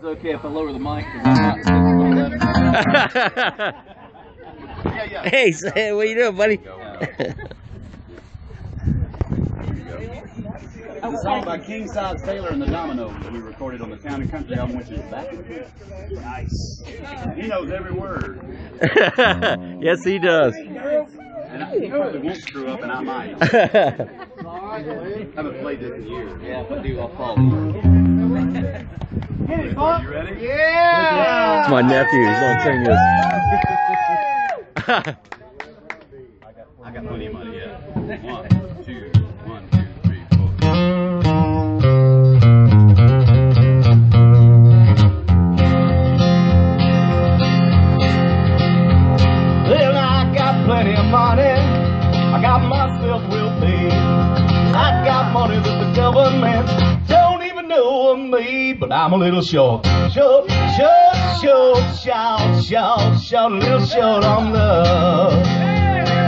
It's okay if I lower the mic not sitting on the left. Yeah, yeah. hey, Sam, what you doing, buddy? It's a song by King Size Taylor and the Dominoes that we recorded on the Town and Country album, which is back the day. Nice. He knows every word. yes, he does. And I, he probably won't screw up, and I might. haven't played this in years. Yeah, if I do, I'll follow you. Are you ready? Yeah! It's my nephew. He's gonna sing this. I got plenty of money, yeah. One, two, one, two, three, four. Well, I got plenty of money. I got myself well paid. I got money that the government don't even know of me, but I'm a little short. Short, short, short, short, short, short, a little short on love.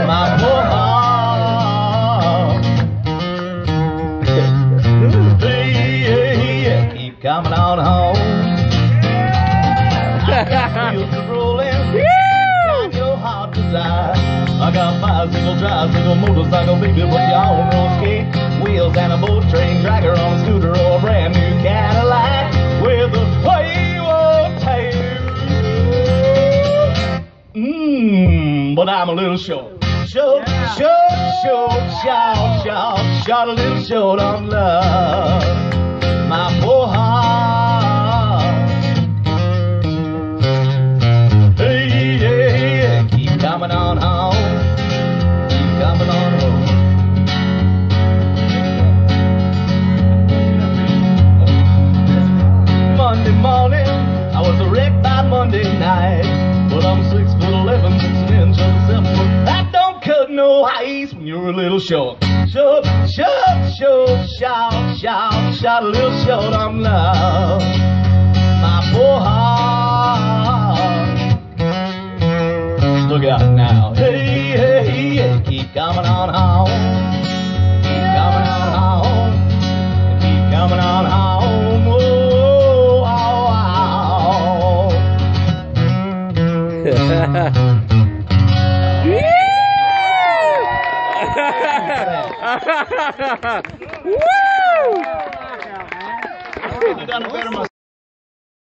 My poor heart. Hey, hey, yeah, keep coming on home. I got wheels rolling. Got your heart desire. Got bicycle, tricycle, motorcycle, baby, put you on roller skate. Wheels and a boat train, drag her on a scooter or a brand new Cadillac with a wayward tail. Mmm, but I'm a little short. Short, short, short, short, short, short, a little short on love. Monday night. But I'm six foot eleven, six an inch on seven foot. That don't cut no ice when you're a little short. Short, short, short, short, short, short, a little short on love. My poor heart. Look out now. Hey, hey, hey, keep coming on home. Woo! You done better myself.